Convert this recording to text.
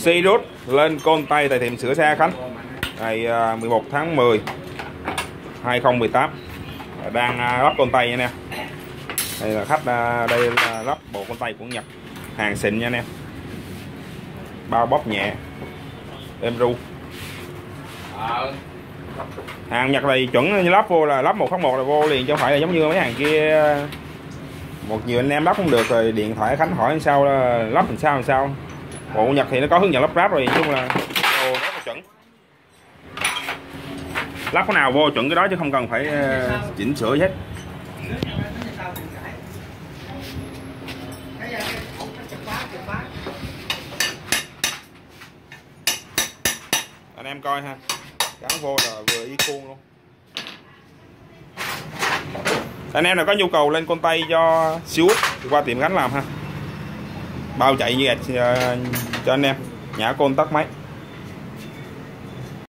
Sirius lên côn tay tại tiệm sửa xe Khánh. Ngày à, 11 tháng 10 2018 đang à, lắp côn tay nha anh em. Đây là khách à, đây là lắp bộ côn tay của Nhật. Hàng xịn nha anh em. Bao bóp nhẹ. Êm ru. Hàng Nhật này chuẩn như lắp vô là lắp một phát một là vô liền, chứ không phải là giống như mấy hàng kia. Một nhiều anh em lắp không được rồi điện thoại Khánh hỏi làm sao, lắp làm sao làm sao? Bộ Nhật thì nó có hướng dẫn lắp ráp rồi nói chung là đồ rất là chuẩn. Lắp cái nào vô chuẩn cái đó chứ không cần phải ờ, chỉnh sửa gì hết. Anh em coi ha. Gắn vô là vừa y khuôn luôn. Anh em nào có nhu cầu lên con tay cho siêu út thì qua tiệm gắn làm ha bao chạy như vậy ờ, cho anh em. Nhả côn tắt máy.